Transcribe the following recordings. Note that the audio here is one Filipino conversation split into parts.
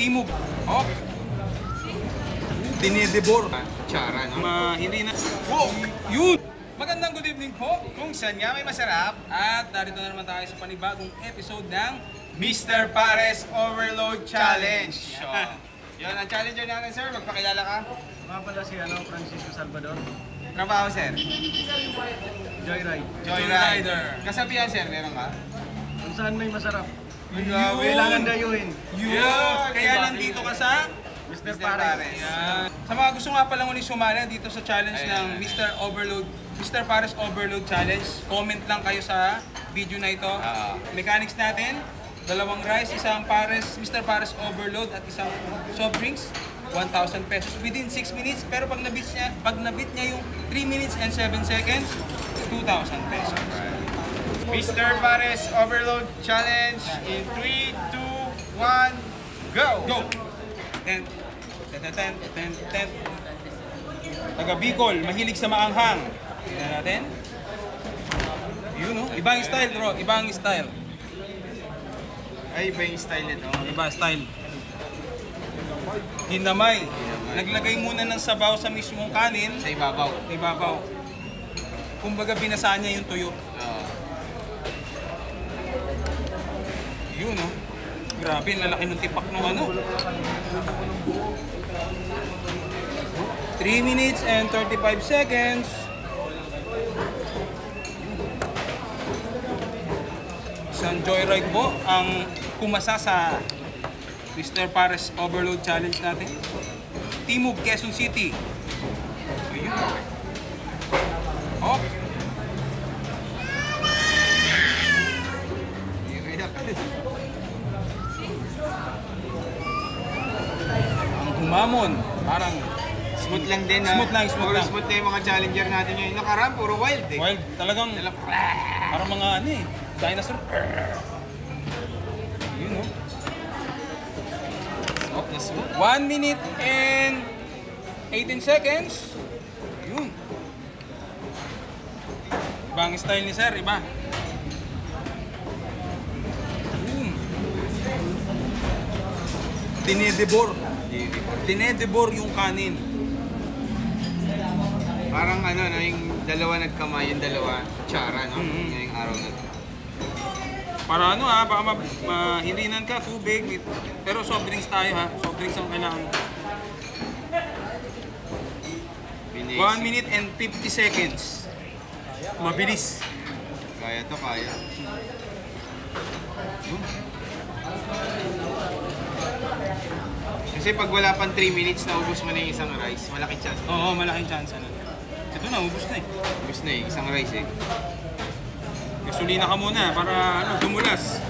Timog. Oh. Dinedebor. Tsara, no? Ma, hindi na. Wow! Yun! Magandang good evening po. Kung saan nga may masarap, At narito na naman tayo sa panibagong episode ng Mr. Pares Overload Challenge. Yan. yun ang challenger natin, sir. Magpakilala ka. Mga pala si ano, Francisco Salvador. Trabaho, sir. Joyride. Joyrider. Kasabihan, sir. Meron ka? Kung saan may masarap. Yun. Kailangan dayuhin. Yun! Yun. Kaya nandito ka sa... Mr. Pares. Yan. Sa mga gusto nga palang ulit sumali dito sa challenge ng. Mr. Overload, Mr. Pares Overload Challenge, comment lang kayo sa video na ito. Ah. Mechanics natin, dalawang rice, isang Pares, Mr. Pares Overload at isang soft drinks. 1,000 pesos within 6 minutes pero pag nabit niya pag nabit niya yung 3 minutes and 7 seconds 2,000 pesos. Mr. Pares Overload Challenge in 3, 2, 1, go! Go! Ten, ten, ten, ten, ten, ten. Taga Bicol, mahilig sa maanghang. Tingnan natin. Yun no? Ibang style bro, ibang style. Ay, iba yung style nito. Iba style. Hinamay. Naglagay muna ng sabaw sa mismong kanin Sa ibabaw. sa ibabaw. Kumbaga binasaan niya yung tuyo. Oo. Yun no? Grabe, lalaki ng tipak ng ano. 3 minutes and 35 seconds. Isang joyride po ang kumasa sa Mr. Pares Overload Challenge natin. Timog, Quezon City. Ayun. Ang humamon. Parang Smooth lang din, ha? Smooth lang, smooth Puro lang. smooth na yung mga challenger natin ngayon. Nakaraan, puro wild, eh. wild. Talagang Dalang, parang mga ano eh. Dinosaur. Yun oh. smooth na smooth. 1 minute and 18 seconds. Yun. Ibang style ni sir, iba. Yun. Dinedebor. Dinedebor yung kanin. Parang ano, no, yung dalawa nagkamay, yung dalawa, tsara, no? Mhm. Ngayong araw na to. Para ano ha, baka ma mahilinan ka, tubig. with- Pero soft drinks tayo ha. Soft drinks ang kailangan. Binis. 1 minute and 50 seconds. Mabilis. Kaya to, kaya. Kasi pag wala pang 3 minutes, naubos mo na yung isang rice. Malaki chance. Oo, malaking chance na. Ito na, ubus na eh. Ubus na eh, isang rice eh. Gasolina ka muna para ano, dumulas.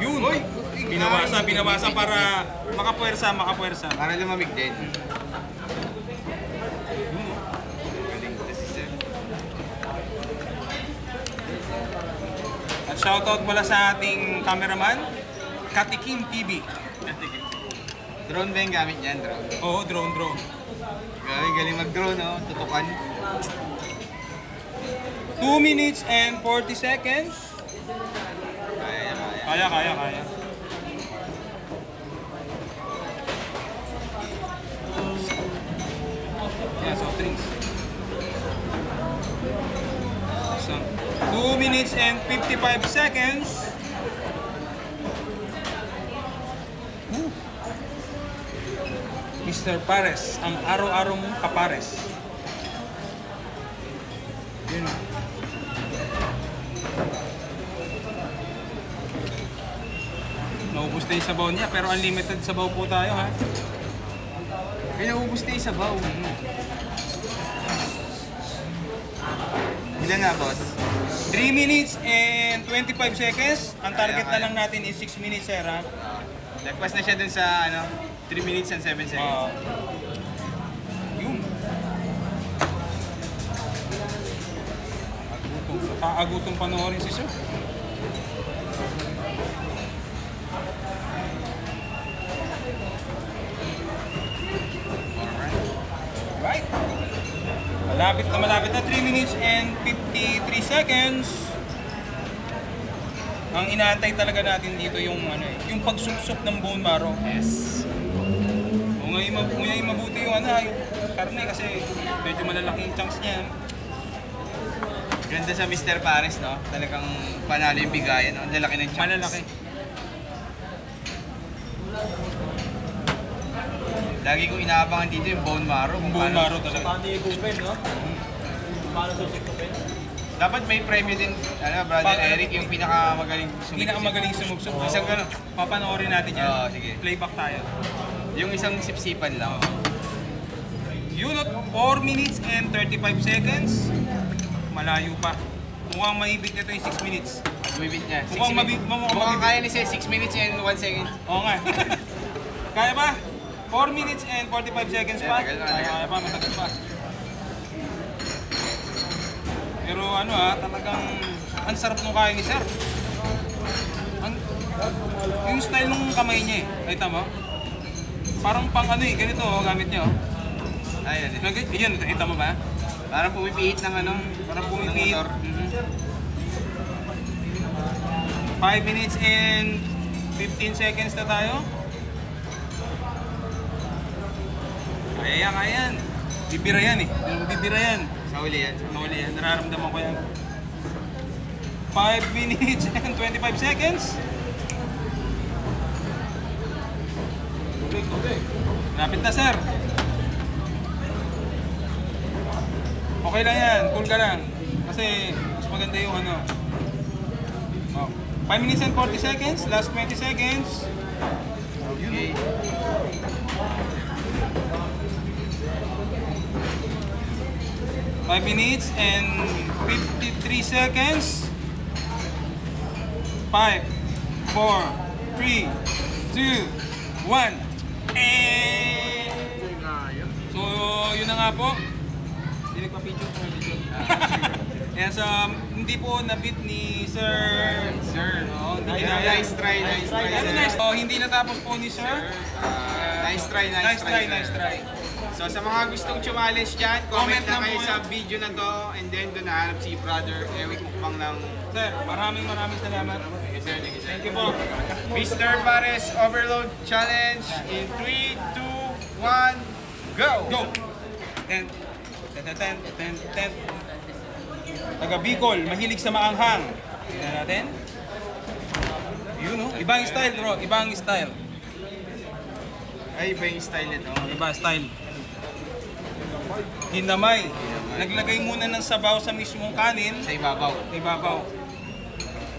Yun. Uy! Binawasa, Ay, binawasa bigit, para makapuwersa, makapuwersa. Para lumamig din. Oh. At shoutout pala sa ating cameraman, Katikim TV. Drone ba yung gamit niyan? Drone. Oo, drone, drone. Galing, galing mag-drone, no? Tutukan. 2 minutes and 40 seconds. Kaya, kaya. Kaya, kaya, kaya. Yan, soft drinks. So, 2 minutes and 55 seconds. Mr. Pares, ang araw-araw mong kapares. Yun. Naubos na yung sabaw niya, pero unlimited sabaw po tayo ha. Ay, naubos na yung sabaw. Ilan na, boss? 3 minutes and 25 seconds. Ang target na lang natin is 6 minutes, sir ha. Lagpas na siya dun sa, ano, 3 minutes and 7 seconds. Oo. yun. Agutong, kaagutong panoorin si sir. Right. Malapit na malapit na 3 minutes and 53 seconds. Ang inaantay talaga natin dito yung ano eh, yung pagsuksok ng bone marrow. Yes. Kung ngayon, mab- kung ngayon mabuti yung ano, yung karne kasi medyo malalaki yung chunks niya. Ganda sa Mr. Pares, no? Talagang panalo yung bigayan, no? Ang lalaki ng chunks. Malalaki. Lagi kong inaabangan dito yung bone marrow. Yung kung bone paano- marrow talaga. Dapat may premyo din, ano, Brother Pa- Eric, yung pinakamagaling Hindi na magaling sumubsob. Isang gano'n. Papanoorin natin yan. Oo, sige. Playback tayo. Yung isang sipsipan lang. Unit 4 minutes and 35 seconds. Malayo pa. Mukhang maibig nito yung 6 minutes. Bumibit niya. Mukhang minutes. mabi- mukhang Mukhang kaya ni Seth, 6 minutes and 1 second. Oo nga. Kaya ba? 4 minutes and 45 seconds pa? Tagal na, Kaya, tagal. kaya pa, matagal pa. Pero ano ah, talagang ang sarap nung kaya ni Sir. Ang, yung style nung kamay niya eh. Nakita mo? Parang pang ano eh, ganito oh, gamit niya oh. Ayun. Nag yan, nakita mo ba? Parang pumipihit ng ano. Parang ng pumipihit. motor. Mhm. 5 minutes and 15 seconds na tayo. Kaya yan, kaya yan. Bibira yan eh. Bibira yan. Sa uli yan. Mahuli yan. Nararamdaman ko yan. 5 minutes and 25 seconds. Lapit na, sir. Okay lang yan. Cool ka lang. Kasi mas maganda yung ano. Oh. 5 minutes and 40 seconds. Last 20 seconds. Okay. Five minutes and 53 seconds. Five, four, three, two, one. So, yun na nga po. Hindi nagpa-picture po. Yan, so, hindi po nabit ni Sir... Sir. Oo, hindi ginaya. nice try, nice try. Ano nice? Oh, hindi natapos po ni Sir. Ah, nice try, nice, Nice try, nice try. So sa mga gustong challenge dyan, comment, Comment na kayo sa video na to and then doon nahanap si Brother Eric Mukbang ng Sir, maraming maraming salamat. Thank you po. Mr. Pares Overload Challenge in 3, 2, 1, go! Go! Ten, ten, ten, ten, ten, ten. Taga Bicol, mahilig sa maanghang. Tingnan natin. Yun no? Ibang style bro, ibang style. Ay, iba yung style nito. Iba style. Hinamay. Naglagay muna ng sabaw sa mismong kanin Sa ibabaw. sa ibabaw.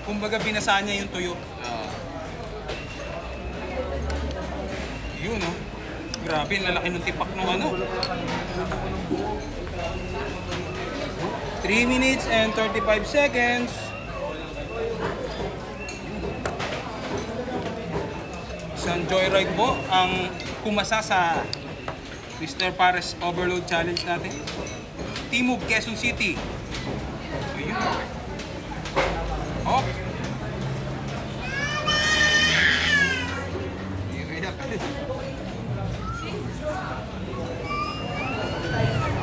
Kumbaga binasa niya yung tuyo. Oo. Yun no? Grabe, lalaki ng tipak ng ano. 3 minutes and 35 seconds. Isang joyride po ang kumasa sa Mr. Pares Overload Challenge natin. Timog, Quezon City. Ayun. Oh,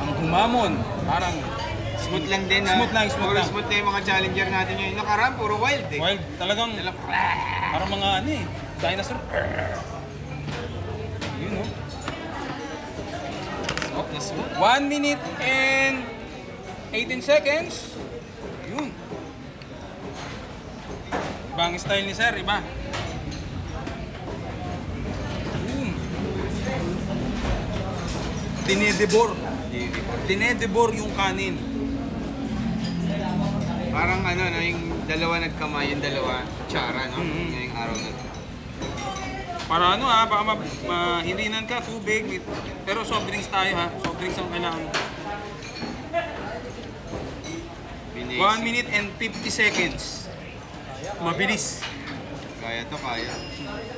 ang humamon. Parang Smooth lang din ha. Smooth lang, smooth Puro lang. smooth na yung mga challenger natin ngayon. Nakaraan, puro wild eh. wild. Talagang Dala- parang mga ano eh. Dinosaur. Smooth. 1 minute and 18 seconds. Yun. Ibang style ni sir, iba. Yun. Dinedebor. Dinedebor yung kanin. Parang ano, no, yung dalawa nagkamay, yung dalawa, tsara, no? Mhm. Ngayong araw na to. Para ano ha, baka ma- mahilinan ka, tubig. with- Pero soft drinks tayo ha. Soft drinks ang kailangan. Binis. 1 minute and 50 seconds. Mabilis. Kaya to, kaya.